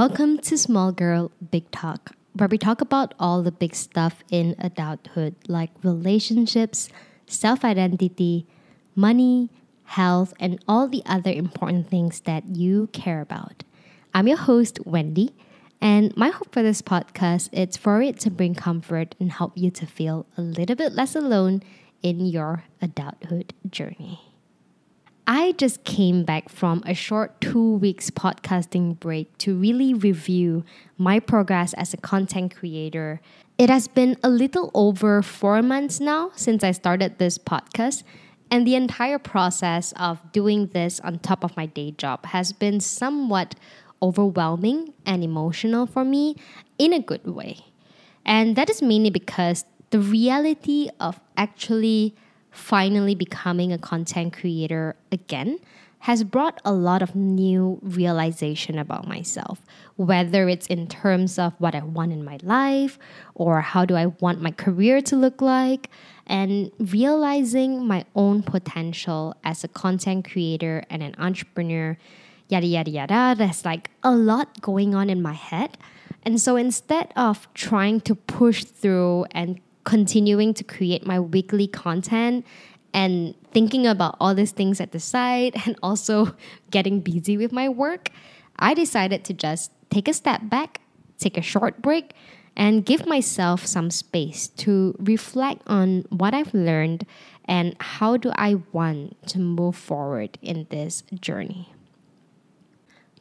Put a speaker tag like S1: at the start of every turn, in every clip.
S1: Welcome to Small Girl Big Talk, where we talk about all the big stuff in adulthood, like relationships, self identity, money, health, and all the other important things that you care about. I'm your host, Wendy, and my hope for this podcast is for it to bring comfort and help you to feel a little bit less alone in your adulthood journey. I just came back from a short two weeks podcasting break to really review my progress as a content creator. It has been a little over four months now since I started this podcast, and the entire process of doing this on top of my day job has been somewhat overwhelming and emotional for me in a good way. And that is mainly because the reality of actually finally becoming a content creator again has brought a lot of new realization about myself, whether it's in terms of what I want in my life or how do I want my career to look like, and realizing my own potential as a content creator and an entrepreneur, yada, yada, yada. There's like a lot going on in my head. And so instead of trying to push through and continuing to create my weekly content and thinking about all these things at the side and also getting busy with my work, I decided to just take a step back, take a short break, and give myself some space to reflect on what I've learned and how do I want to move forward in this journey.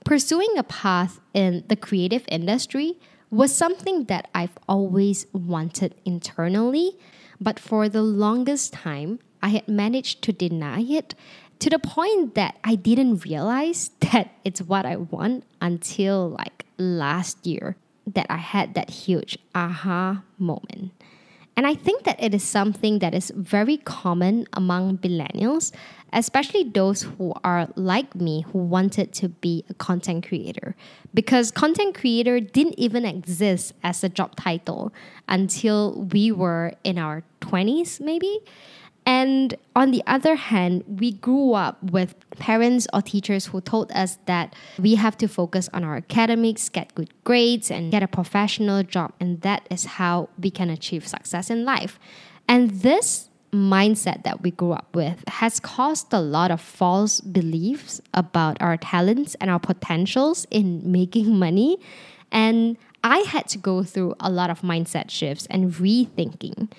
S1: Pursuing a path in the creative industry was something that I've always wanted internally, but for the longest time, I had managed to deny it to the point that I didn't realize that it's what I want until like last year that I had that huge aha moment. And I think that it is something that is very common among millennials, especially those who are like me who wanted to be a content creator. Because content creator didn't even exist as a job title until we were in our 20s, maybe. And on the other hand, we grew up with parents or teachers who told us that we have to focus on our academics, get good grades, and get a professional job. And that is how we can achieve success in life. And this mindset that we grew up with has caused a lot of false beliefs about our talents and our potentials in making money. And I had to go through a lot of mindset shifts and rethinking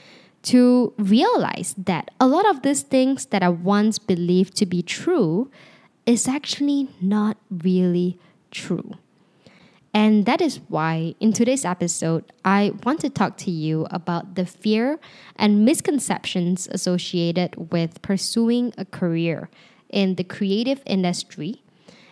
S1: to realize that a lot of these things that I once believed to be true is actually not really true. And that is why in today's episode, I want to talk to you about the fear and misconceptions associated with pursuing a career in the creative industry.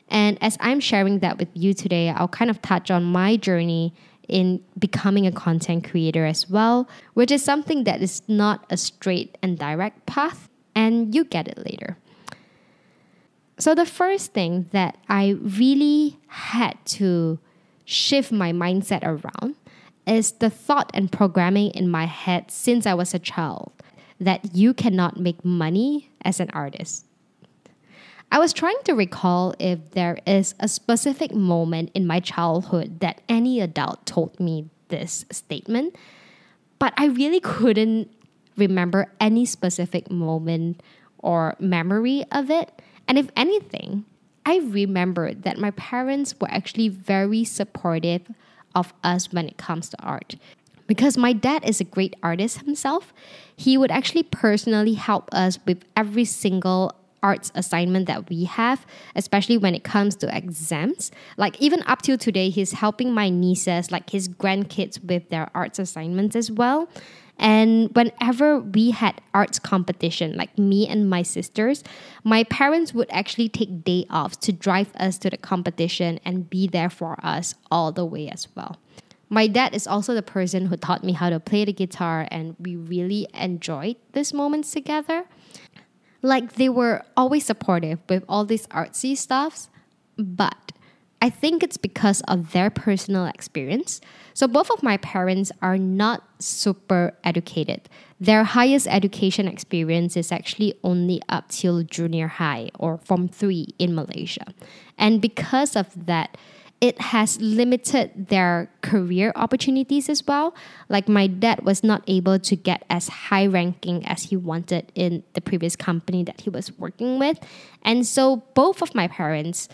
S1: And as I'm sharing that with you today, I'll kind of touch on my journey in becoming a content creator as well, which is something that is not a straight and direct path, and you get it later. So, the first thing that I really had to shift my mindset around is the thought and programming in my head since I was a child that you cannot make money as an artist. I was trying to recall if there is a specific moment in my childhood that any adult told me this statement, but I really couldn't remember any specific moment or memory of it. And if anything, I remember that my parents were actually very supportive of us when it comes to art. Because my dad is a great artist himself, he would actually personally help us with every single arts assignment that we have, especially when it comes to exams. Like even up till today, he's helping my nieces, like his grandkids, with their arts assignments as well. And whenever we had arts competition, like me and my sisters, my parents would actually take day off to drive us to the competition and be there for us all the way as well. My dad is also the person who taught me how to play the guitar, and we really enjoyed these moments together like they were always supportive with all these artsy stuffs, but I think it's because of their personal experience. So both of my parents are not super educated. Their highest education experience is actually only up till junior high or form 3 in Malaysia. And because of that, it has limited their career opportunities as well. Like my dad was not able to get as high ranking as he wanted in the previous company that he was working with. And so both of my parents,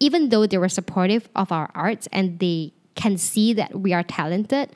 S1: even though they were supportive of our arts and they can see that we are talented,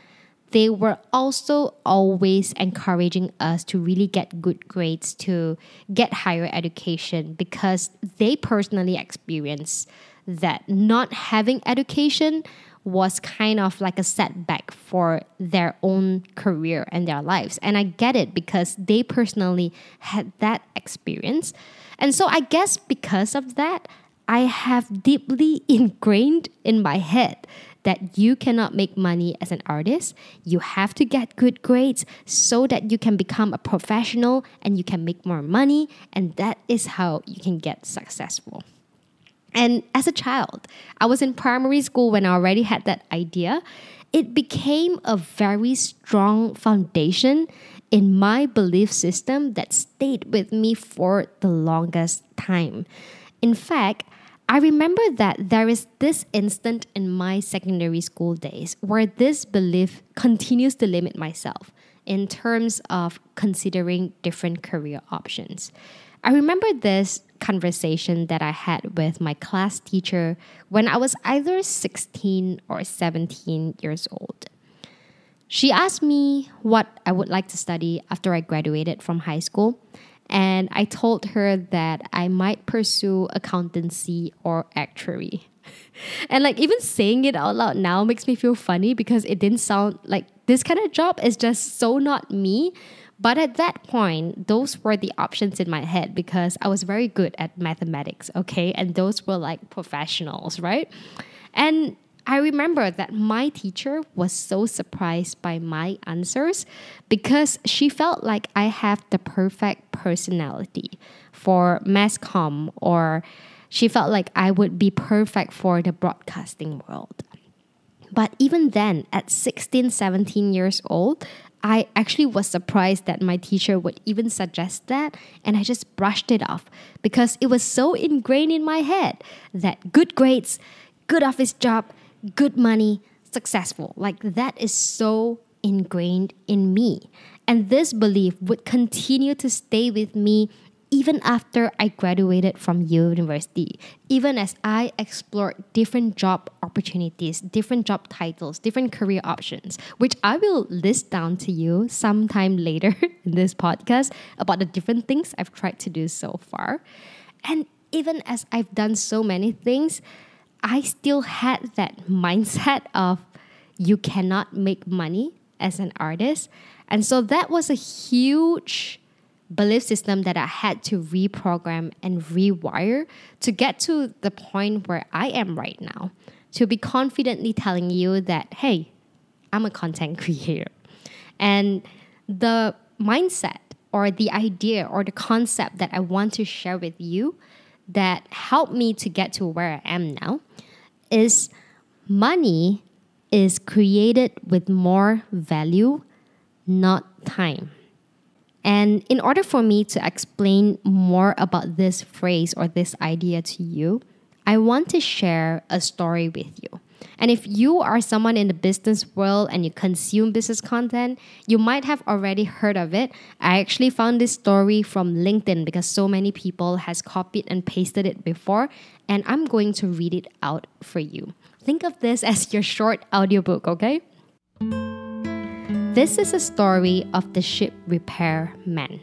S1: they were also always encouraging us to really get good grades to get higher education because they personally experienced that not having education was kind of like a setback for their own career and their lives. And I get it because they personally had that experience. And so I guess because of that, I have deeply ingrained in my head that you cannot make money as an artist. You have to get good grades so that you can become a professional and you can make more money. And that is how you can get successful. And as a child, I was in primary school when I already had that idea. It became a very strong foundation in my belief system that stayed with me for the longest time. In fact, I remember that there is this instant in my secondary school days where this belief continues to limit myself in terms of considering different career options. I remember this conversation that I had with my class teacher when I was either 16 or 17 years old. She asked me what I would like to study after I graduated from high school, and I told her that I might pursue accountancy or actuary. And like even saying it out loud now makes me feel funny because it didn't sound like this kind of job is just so not me. But at that point, those were the options in my head because I was very good at mathematics, okay? And those were like professionals, right? And I remember that my teacher was so surprised by my answers because she felt like I have the perfect personality for mass comm or she felt like I would be perfect for the broadcasting world. But even then, at 16, 17 years old, I actually was surprised that my teacher would even suggest that, and I just brushed it off because it was so ingrained in my head that good grades, good office job, good money, successful. Like that is so ingrained in me. And this belief would continue to stay with me even after I graduated from university, even as I explored different job opportunities, different job titles, different career options, which I will list down to you sometime later in this podcast about the different things I've tried to do so far. And even as I've done so many things, I still had that mindset of you cannot make money as an artist. And so that was a huge belief system that I had to reprogram and rewire to get to the point where I am right now, to be confidently telling you that, hey, I'm a content creator. And the mindset or the idea or the concept that I want to share with you that helped me to get to where I am now is money is created with more value, not time. And in order for me to explain more about this phrase or this idea to you, I want to share a story with you. And if you are someone in the business world and you consume business content, you might have already heard of it. I actually found this story from LinkedIn because so many people has copied and pasted it before, and I'm going to read it out for you. Think of this as your short audiobook, okay? This is a story of the ship repair man.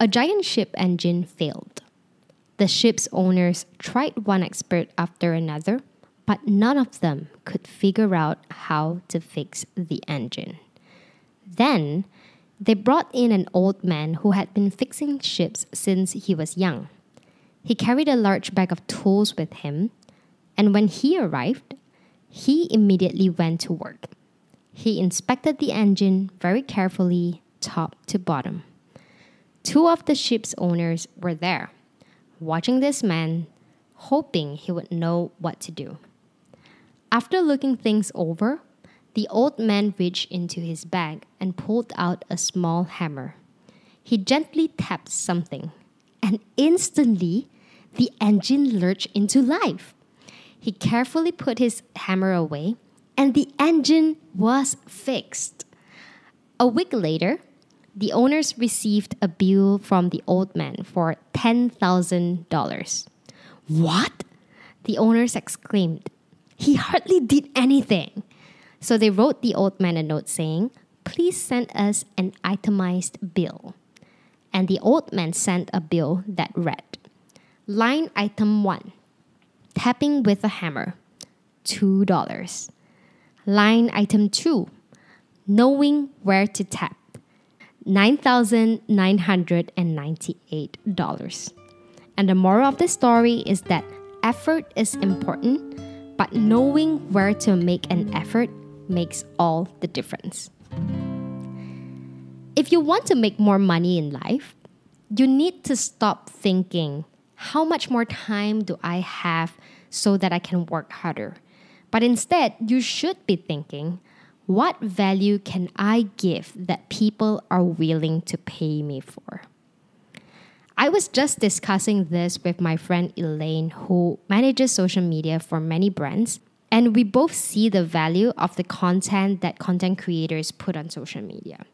S1: A giant ship engine failed. The ship's owners tried one expert after another, but none of them could figure out how to fix the engine. Then, they brought in an old man who had been fixing ships since he was young. He carried a large bag of tools with him, and when he arrived, he immediately went to work. He inspected the engine very carefully, top to bottom. Two of the ship's owners were there, watching this man, hoping he would know what to do. After looking things over, the old man reached into his bag and pulled out a small hammer. He gently tapped something, and instantly the engine lurched into life. He carefully put his hammer away, and the engine was fixed. A week later, the owners received a bill from the old man for $10,000. What? The owners exclaimed. He hardly did anything. So they wrote the old man a note saying, Please send us an itemized bill. And the old man sent a bill that read Line item 1 Tapping with a hammer, $2. Line item 2 Knowing where to tap, $9,998. And the moral of the story is that effort is important, but knowing where to make an effort makes all the difference. If you want to make more money in life, you need to stop thinking, how much more time do I have so that I can work harder? But instead, you should be thinking, what value can I give that people are willing to pay me for? I was just discussing this with my friend Elaine, who manages social media for many brands. And we both see the value of the content that content creators put on social media.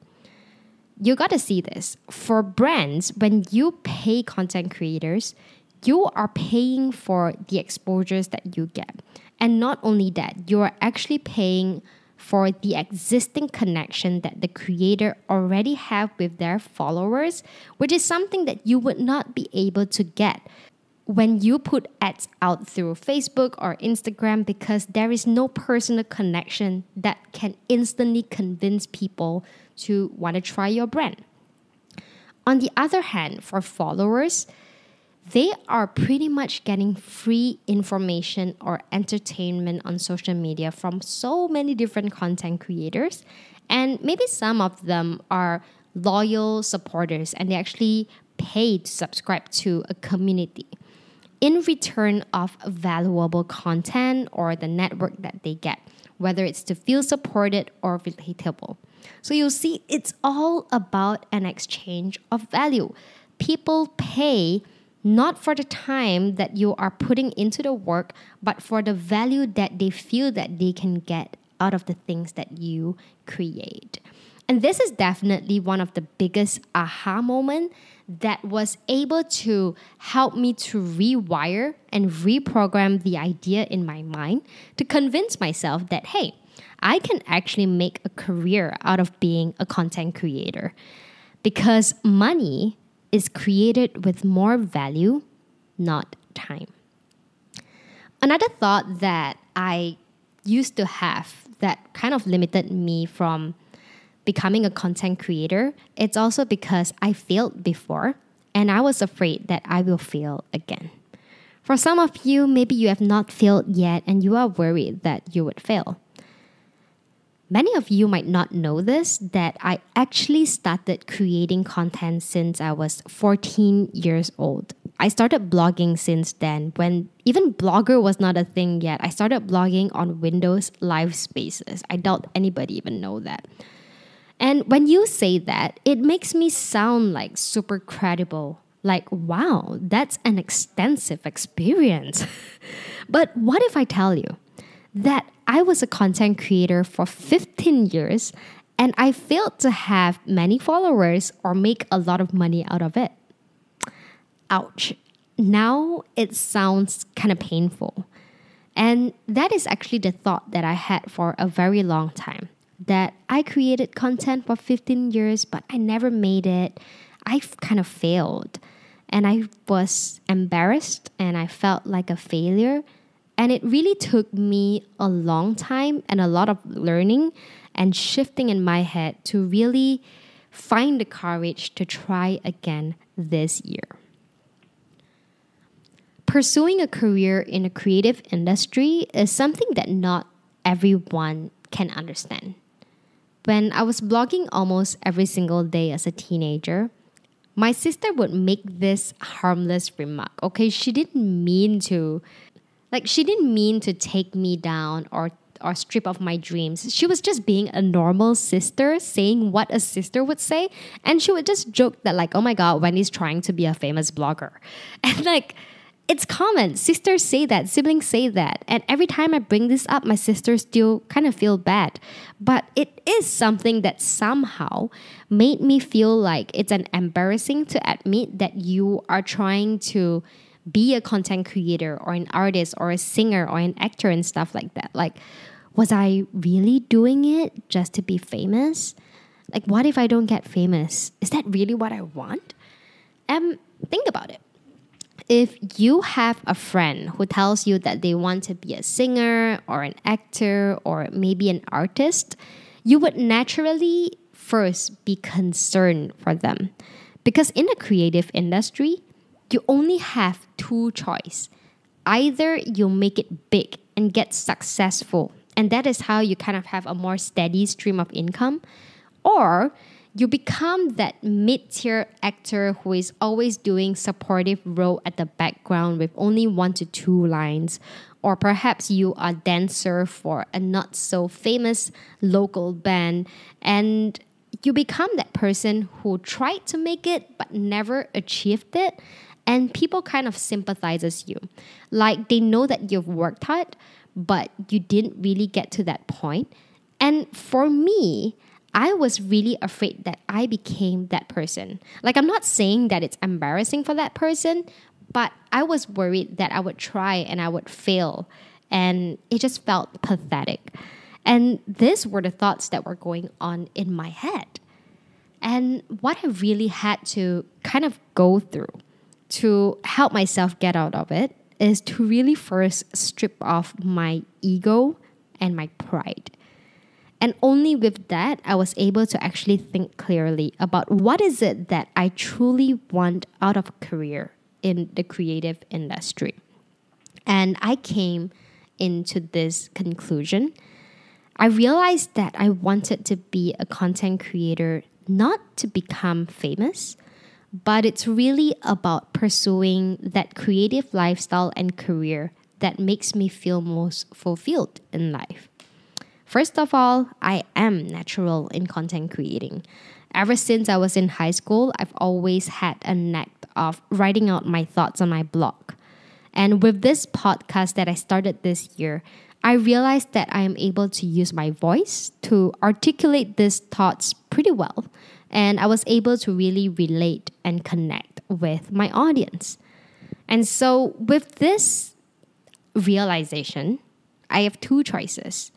S1: You got to see this. For brands, when you pay content creators, you are paying for the exposures that you get. And not only that, you are actually paying for the existing connection that the creator already have with their followers, which is something that you would not be able to get when you put ads out through Facebook or Instagram because there is no personal connection that can instantly convince people to want to try your brand. On the other hand, for followers, they are pretty much getting free information or entertainment on social media from so many different content creators. And maybe some of them are loyal supporters and they actually pay to subscribe to a community in return of valuable content or the network that they get, whether it's to feel supported or relatable. So you'll see it's all about an exchange of value. People pay not for the time that you are putting into the work, but for the value that they feel that they can get out of the things that you create. And this is definitely one of the biggest aha moment that was able to help me to rewire and reprogram the idea in my mind to convince myself that hey, I can actually make a career out of being a content creator because money is created with more value, not time. Another thought that I used to have that kind of limited me from becoming a content creator, it's also because I failed before and I was afraid that I will fail again. For some of you, maybe you have not failed yet and you are worried that you would fail. Many of you might not know this that I actually started creating content since I was 14 years old. I started blogging since then when even Blogger was not a thing yet. I started blogging on Windows Live Spaces. I doubt anybody even know that. And when you say that, it makes me sound like super credible. Like, wow, that's an extensive experience. but what if I tell you that I was a content creator for 15 years and I failed to have many followers or make a lot of money out of it. Ouch. Now it sounds kind of painful. And that is actually the thought that I had for a very long time that I created content for 15 years, but I never made it. I kind of failed. And I was embarrassed and I felt like a failure. And it really took me a long time and a lot of learning and shifting in my head to really find the courage to try again this year. Pursuing a career in a creative industry is something that not everyone can understand. When I was blogging almost every single day as a teenager, my sister would make this harmless remark. Okay, she didn't mean to like she didn't mean to take me down or or strip off my dreams. She was just being a normal sister, saying what a sister would say, and she would just joke that like, "Oh my god, Wendy's trying to be a famous blogger," and like. it's common. Sisters say that, siblings say that. And every time I bring this up, my sisters still kind of feel bad. But it is something that somehow made me feel like it's an embarrassing to admit that you are trying to be a content creator or an artist or a singer or an actor and stuff like that. Like, was I really doing it just to be famous? Like, what if I don't get famous? Is that really what I want? Um, think about it. If you have a friend who tells you that they want to be a singer or an actor or maybe an artist, you would naturally first be concerned for them. Because in the creative industry, you only have two choices. Either you make it big and get successful, and that is how you kind of have a more steady stream of income, or you become that mid-tier actor who is always doing supportive role at the background with only one to two lines or perhaps you are dancer for a not so famous local band and you become that person who tried to make it but never achieved it and people kind of sympathizes you like they know that you've worked hard but you didn't really get to that point. and for me I was really afraid that I became that person. Like, I'm not saying that it's embarrassing for that person, but I was worried that I would try and I would fail. And it just felt pathetic. And these were the thoughts that were going on in my head. And what I really had to kind of go through to help myself get out of it is to really first strip off my ego and my pride. And only with that, I was able to actually think clearly about what is it that I truly want out of a career in the creative industry. And I came into this conclusion. I realized that I wanted to be a content creator not to become famous, but it's really about pursuing that creative lifestyle and career that makes me feel most fulfilled in life. First of all, I am natural in content creating. Ever since I was in high school, I've always had a knack of writing out my thoughts on my blog. And with this podcast that I started this year, I realized that I am able to use my voice to articulate these thoughts pretty well. And I was able to really relate and connect with my audience. And so, with this realization, I have two choices.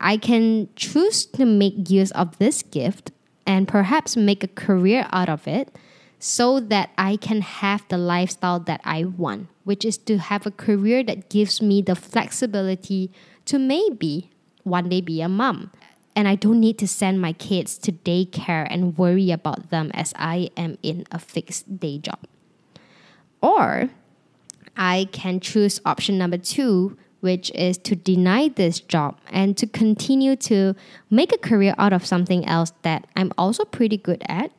S1: I can choose to make use of this gift and perhaps make a career out of it so that I can have the lifestyle that I want, which is to have a career that gives me the flexibility to maybe one day be a mom. And I don't need to send my kids to daycare and worry about them as I am in a fixed day job. Or I can choose option number two, which is to deny this job and to continue to make a career out of something else that I'm also pretty good at,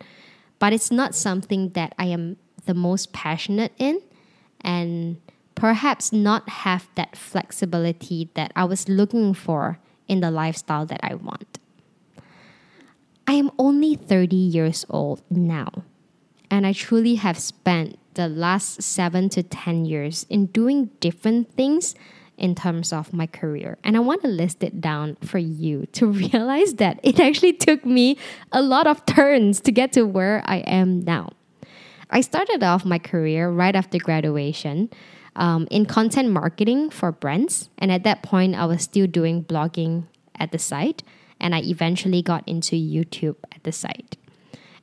S1: but it's not something that I am the most passionate in and perhaps not have that flexibility that I was looking for in the lifestyle that I want. I am only 30 years old now, and I truly have spent the last seven to 10 years in doing different things in terms of my career. And I want to list it down for you to realize that it actually took me a lot of turns to get to where I am now. I started off my career right after graduation um, in content marketing for brands. And at that point, I was still doing blogging at the site. And I eventually got into YouTube at the site.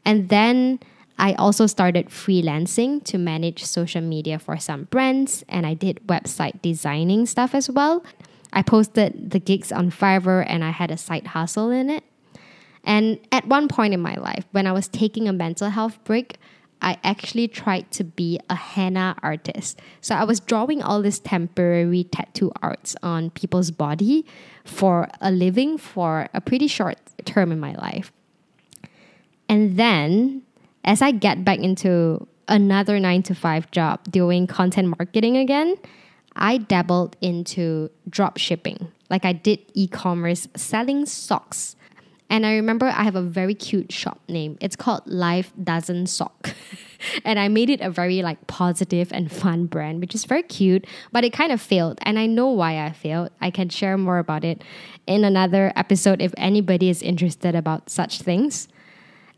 S1: And then I also started freelancing to manage social media for some brands, and I did website designing stuff as well. I posted the gigs on Fiverr and I had a side hustle in it. And at one point in my life, when I was taking a mental health break, I actually tried to be a henna artist. So I was drawing all this temporary tattoo arts on people's body for a living for a pretty short term in my life. And then as I get back into another nine to five job doing content marketing again, I dabbled into drop shipping. Like I did e commerce selling socks. And I remember I have a very cute shop name. It's called Life Doesn't Sock. and I made it a very like positive and fun brand, which is very cute, but it kind of failed. And I know why I failed. I can share more about it in another episode if anybody is interested about such things.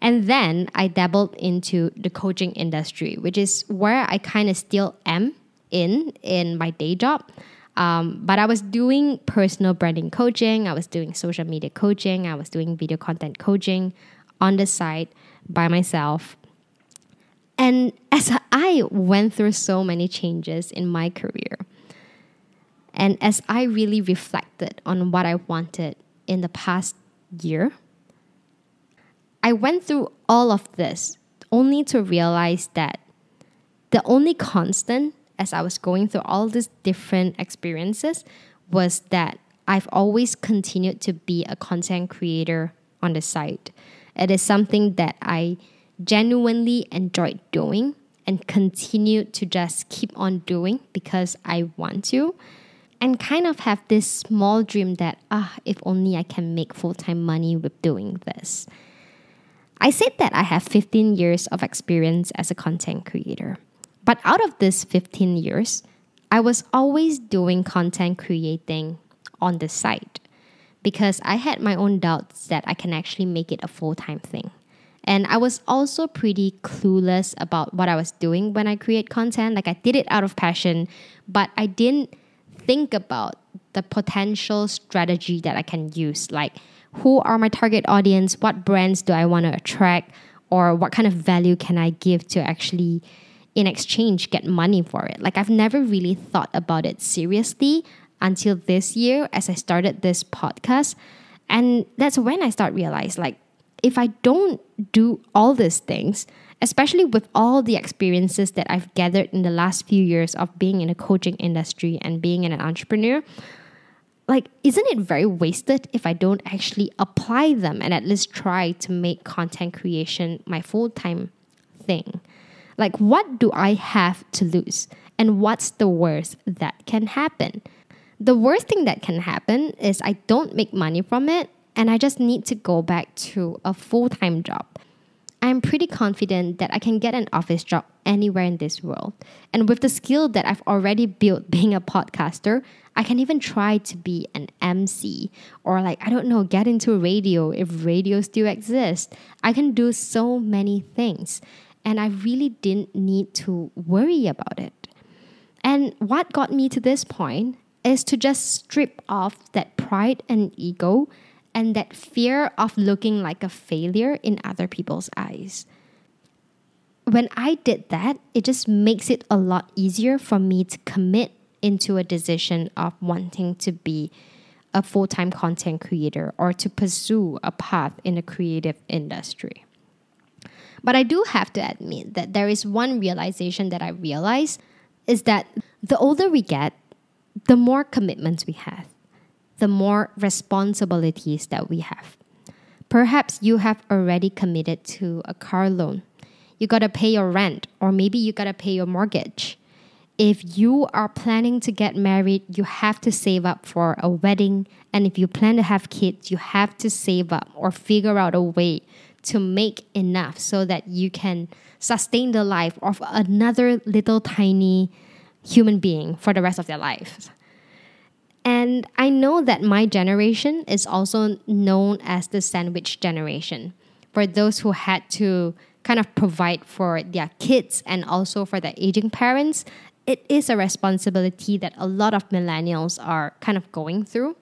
S1: And then I dabbled into the coaching industry, which is where I kind of still am in in my day job. Um, but I was doing personal branding coaching, I was doing social media coaching, I was doing video content coaching on the side by myself. And as I went through so many changes in my career, and as I really reflected on what I wanted in the past year, I went through all of this only to realize that the only constant as I was going through all these different experiences was that I've always continued to be a content creator on the side. It is something that I genuinely enjoyed doing and continue to just keep on doing because I want to. And kind of have this small dream that, ah, if only I can make full time money with doing this. I said that I have 15 years of experience as a content creator. But out of this 15 years, I was always doing content creating on the side because I had my own doubts that I can actually make it a full time thing. And I was also pretty clueless about what I was doing when I create content. Like I did it out of passion, but I didn't think about the potential strategy that I can use. Like who are my target audience? What brands do I want to attract? Or what kind of value can I give to actually in exchange get money for it. Like I've never really thought about it seriously until this year as I started this podcast. And that's when I start realize like if I don't do all these things, especially with all the experiences that I've gathered in the last few years of being in the coaching industry and being an entrepreneur, like isn't it very wasted if I don't actually apply them and at least try to make content creation my full-time thing? Like, what do I have to lose? And what's the worst that can happen? The worst thing that can happen is I don't make money from it and I just need to go back to a full time job. I'm pretty confident that I can get an office job anywhere in this world. And with the skill that I've already built being a podcaster, I can even try to be an MC or, like, I don't know, get into radio if radio still exists. I can do so many things and I really didn't need to worry about it. And what got me to this point is to just strip off that pride and ego and that fear of looking like a failure in other people's eyes. When I did that, it just makes it a lot easier for me to commit into a decision of wanting to be a full time content creator or to pursue a path in the creative industry. But I do have to admit that there is one realization that I realize is that the older we get, the more commitments we have, the more responsibilities that we have. Perhaps you have already committed to a car loan. You gotta pay your rent, or maybe you gotta pay your mortgage. If you are planning to get married, you have to save up for a wedding. And if you plan to have kids, you have to save up or figure out a way to make enough so that you can sustain the life of another little tiny human being for the rest of their lives. And I know that my generation is also known as the sandwich generation for those who had to kind of provide for their kids and also for their aging parents. It is a responsibility that a lot of millennials are kind of going through.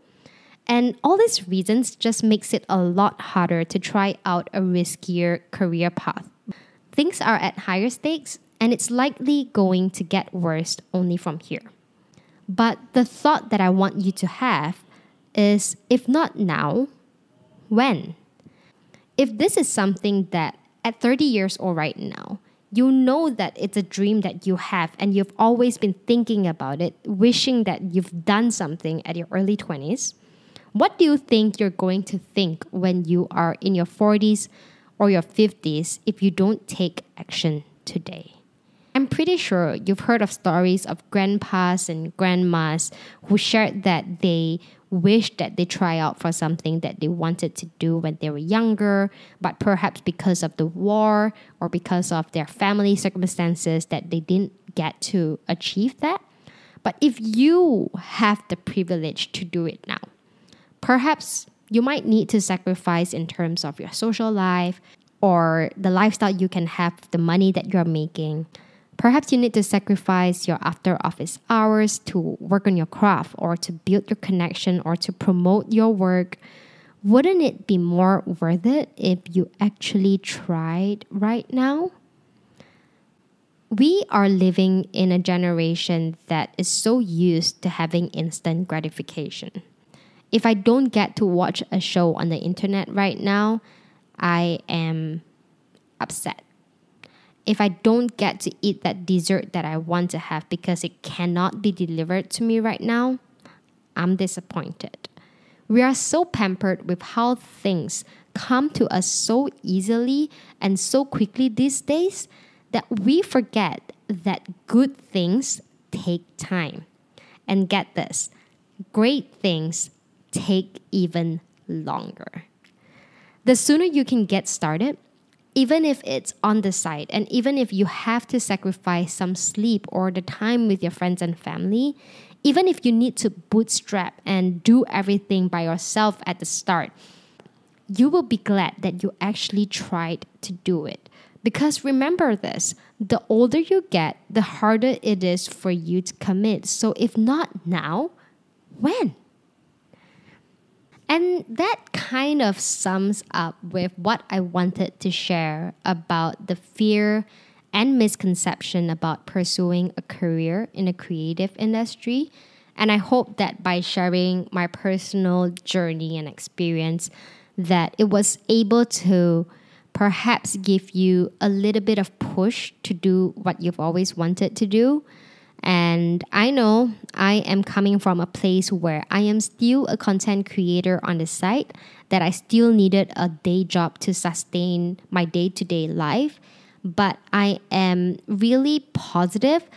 S1: And all these reasons just makes it a lot harder to try out a riskier career path. Things are at higher stakes and it's likely going to get worse only from here. But the thought that I want you to have is if not now, when? If this is something that at 30 years old right now, you know that it's a dream that you have and you've always been thinking about it, wishing that you've done something at your early 20s what do you think you're going to think when you are in your 40s or your 50s if you don't take action today? I'm pretty sure you've heard of stories of grandpas and grandmas who shared that they wished that they try out for something that they wanted to do when they were younger, but perhaps because of the war or because of their family circumstances that they didn't get to achieve that. But if you have the privilege to do it now, perhaps you might need to sacrifice in terms of your social life or the lifestyle you can have, the money that you're making. Perhaps you need to sacrifice your after office hours to work on your craft or to build your connection or to promote your work. Wouldn't it be more worth it if you actually tried right now? We are living in a generation that is so used to having instant gratification. If I don't get to watch a show on the internet right now, I am upset if I don't get to eat that dessert that I want to have because it cannot be delivered to me right now, I'm disappointed. We are so pampered with how things come to us so easily and so quickly these days that we forget that good things take time. And get this great things take even longer. The sooner you can get started, even if it's on the side and even if you have to sacrifice some sleep or the time with your friends and family, even if you need to bootstrap and do everything by yourself at the start, you will be glad that you actually tried to do it. Because remember this the older you get, the harder it is for you to commit. So if not now, when? And that kind of sums up with what I wanted to share about the fear and misconception about pursuing a career in a creative industry. And I hope that by sharing my personal journey and experience, that it was able to perhaps give you a little bit of push to do what you've always wanted to do and I know I am coming from a place where I am still a content creator on the site, that I still needed a day job to sustain my day to day life. But I am really positive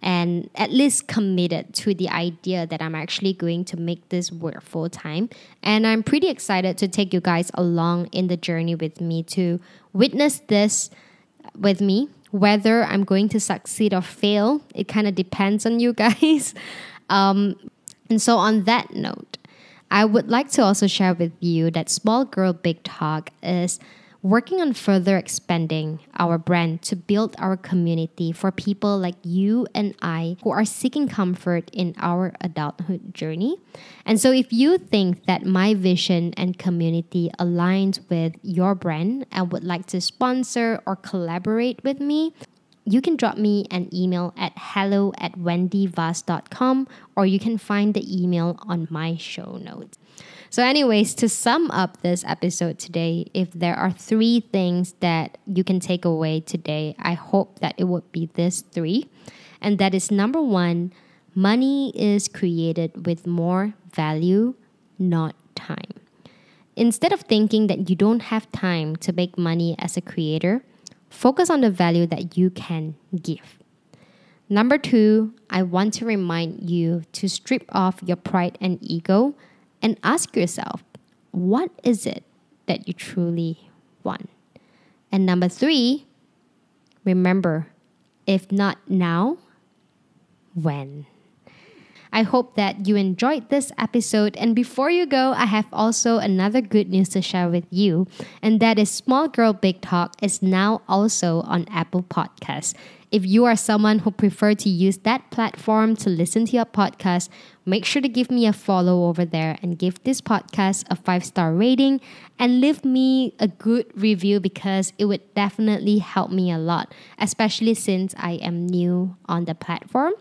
S1: and at least committed to the idea that I'm actually going to make this work full time. And I'm pretty excited to take you guys along in the journey with me to witness this with me whether I'm going to succeed or fail, it kind of depends on you guys. Um, and so, on that note, I would like to also share with you that Small Girl Big Talk is working on further expanding our brand to build our community for people like you and I who are seeking comfort in our adulthood journey. And so, if you think that my vision and community aligns with your brand and would like to sponsor or collaborate with me, you can drop me an email at hello at wendyvaz.com or you can find the email on my show notes. So, anyways, to sum up this episode today, if there are three things that you can take away today, I hope that it would be this three. And that is number one, money is created with more value, not time. Instead of thinking that you don't have time to make money as a creator, focus on the value that you can give. Number two, I want to remind you to strip off your pride and ego and ask yourself, what is it that you truly want? And number three, remember, if not now, when? I hope that you enjoyed this episode. And before you go, I have also another good news to share with you, and that is Small Girl Big Talk is now also on Apple Podcasts. If you are someone who prefer to use that platform to listen to your podcast, make sure to give me a follow over there and give this podcast a five star rating and leave me a good review because it would definitely help me a lot, especially since I am new on the platform.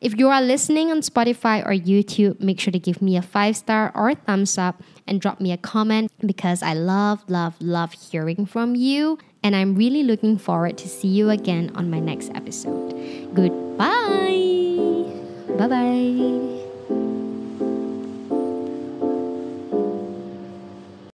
S1: If you are listening on Spotify or YouTube, make sure to give me a five star or thumbs up and drop me a comment because I love, love, love hearing from you. And I'm really looking forward to see you again on my next episode. Goodbye. Bye bye.